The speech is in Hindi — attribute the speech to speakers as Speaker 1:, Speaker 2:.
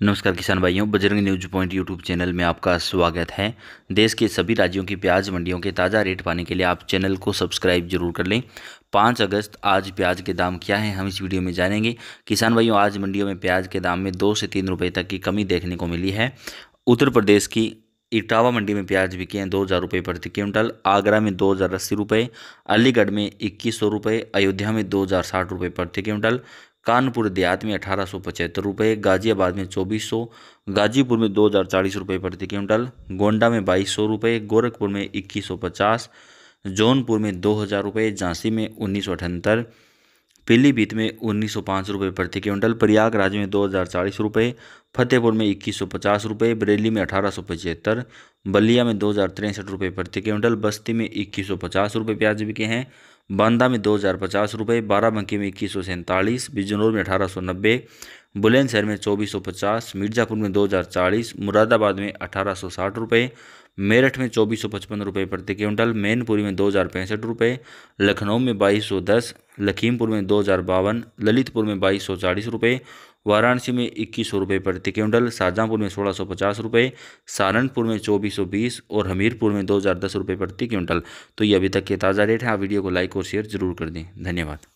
Speaker 1: नमस्कार किसान भाइयों, Bajrang news point YouTube channel में आपका स्वागत है। देश के सभी राज्यों की प्याज मंडियों के ताज़ा रेट पाने के लिए आप चैनल को सब्सक्राइब ज़रूर कर लें। पाँच अगस्त, आज प्याज के दाम क्या हैं हम इस वीडियो में जानेंगे। किसान भाइयों, आज मंडियों में प्याज के दाम में दो से तीन रुपये तक की कमी देखने को मिली है। उत्तर प्रदेश की इटावा मंडी में प्याज बिके हैं दो हज़ार रुपये प्रति क्विंटल, आगरा में दो हज़ार अस्सी रुपये अलीगढ़ में इक्कीस सौ रुपये अयोध्या में दो हज़ार साठ रुपये प्रति क्विंटल कानपुर देहात में अठारह सौ पचहत्तर रुपये गाजियाबाद में चौबीस सौ, गाजीपुर में दो हज़ार चालीस रुपये प्रति क्विंटल, गोंडा में बाईस सौ रुपये गोरखपुर में इक्कीस सौ पचास, जौनपुर में दो हज़ार रुपये झांसी में उन्नीस सौ अठहत्तर, पीलीभीत में उन्नीस सौ पाँच रुपये प्रति क्विंटल, प्रयागराज में दो हज़ार चालीस रुपये फतेहपुर में इक्कीस सौ पचास रुपये बरेली में अठारह सौ पचहत्तर, बलिया में दो हज़ार तिरसठ रुपये प्रति क्विंटल, बस्ती में इक्कीस सौ पचास रुपये प्याज बिके हैं। बांदा में दो हज़ार पचास रुपये बाराबंकी में इक्कीस सौ सैंतालीस, बिजनौर में अठारह सौ नब्बे, बुलंदशहर में चौबीस सौ पचास, मिर्ज़ापुर में दो हज़ार चालीस, मुरादाबाद में अठारह सौ साठ रुपये मेरठ में चौबीस सौ पचपन रुपये प्रति क्विंटल, मैनपुरी में दो हज़ार पैंसठ रुपये लखनऊ में बाईस सौ दस, लखीमपुर में दो हज़ार बावन, ललितपुर में बाईस सौ चालीस रुपये वाराणसी में इक्कीस सौ रुपये प्रति क्विंटल, शाहजहाँपुर में सोलह सौ पचास रुपये सहारनपुर में चौबीस सौ बीस और हमीरपुर में दो हज़ार दस रुपये प्रति क्विंटल। तो ये अभी तक के ताज़ा रेट हैं। आप वीडियो को लाइक और शेयर ज़रूर कर दें। धन्यवाद।